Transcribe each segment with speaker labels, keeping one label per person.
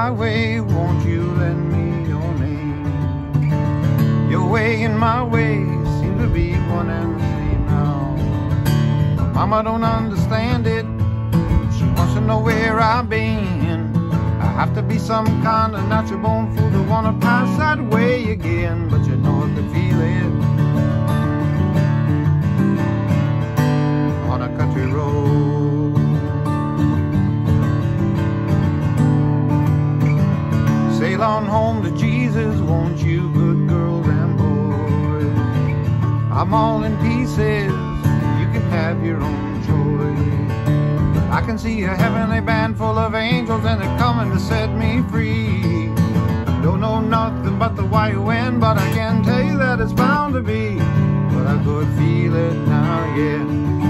Speaker 1: highway, won't you lend me your name? Your way and my way seem to be one and the same now. Mama don't understand it. She wants to know where I've been. I have to be some kind of natural born fool to wanna pass that way again, but you know I can feel it. On a country road. Sail on home to Jesus, won't you, good girls and boys? I'm all in pieces, you can have your own choice. I can see a heavenly band full of angels and they're coming to set me free. Don't know nothing but the Y-O-N, but I can tell you that it's bound to be. But I could feel it now, yeah.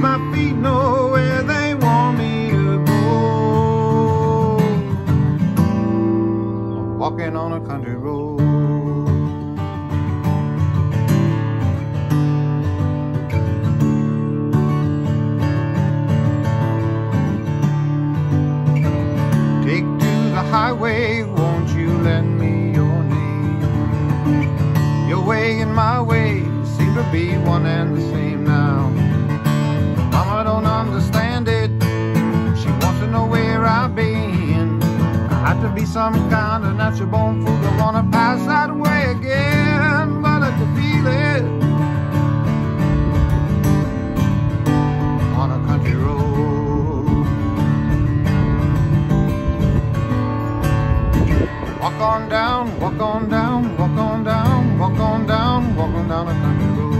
Speaker 1: My feet know where they want me to go. I'm walking on a country road. Take to the highway, won't you lend me your name? Your way and my way seem to be one and the same understand it. She wants to know where I've been. I had to be some kind of natural born fool. to wanna pass that way again, but I can feel it. On a country road. Walk on down, walk on down, walk on down, walk on down, walk on down a country road.